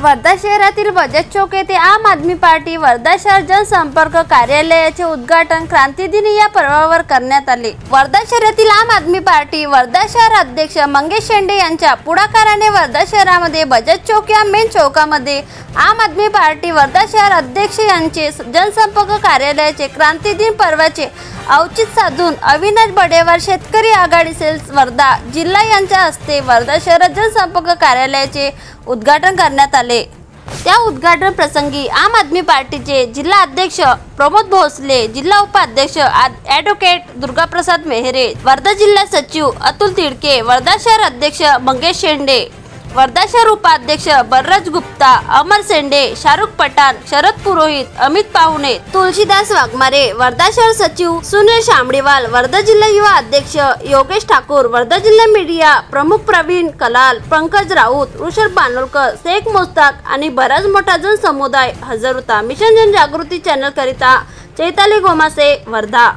वर्धा शहरातील बजाज चौक येथे आम आदमी पार्टी वर्धा शहर जनसंपर्क कार्यालयाचे उद्घाटन क्रांतीदिनी या पर्वावर करण्यात आले. वर्धा शहरातील आम आदमी पार्टी वर्धा शहर अध्यक्ष मंगेश शेंडे यांच्या पुढाकाराने वर्धा शहरामध्ये बजाज चौक या मेन चौकामध्ये आम आदमी पार्टी वर्धा शहर अध्यक्ष यांचे जनसंपर्क कार्यालयाचे क्रांतीदिन पर्वाचे औचित साधून अविनाश बडेवार शेतकरी आघाडी सेल्स वर्धा जिल्हा यांच्या हस्ते वर्धा शहरात जनसंपर्क कार्यालयाचे उद्घाटन करण्यात आले. त्या उद्घाटन प्रसंगी आम आदमी पार्टीचे जिल्हा अध्यक्ष प्रमोद भोसले जिल्हा उपाध्यक्ष ॲडव्होकेट दुर्गाप्रसाद मेहरे वर्धा जिल्हा सचिव अतुल तिडके वर्धा शहर अध्यक्ष मंगेश शेंडे वर्धा शहर उपाध्यक्ष बलराज गुप्ता अमर सेंडे शाहरुख पठाण शरद पुरोहित अमित पाहुणे तुलसीदास वाघमारे वर्धा शहर सचिव सुनील शामडीवाल वर्धा जिल्हा युवा अध्यक्ष योगेश ठाकूर वर्धा जिल्हा मीडिया प्रमुख प्रवीण कलाल पंकज राऊत ऋषभ बानोलकर शेख मोस्ताक आणि बराच मोठा जन समुदाय हजर होता. मिशन जनजागृती चॅनल करिता चैताली गोमासे वर्धा.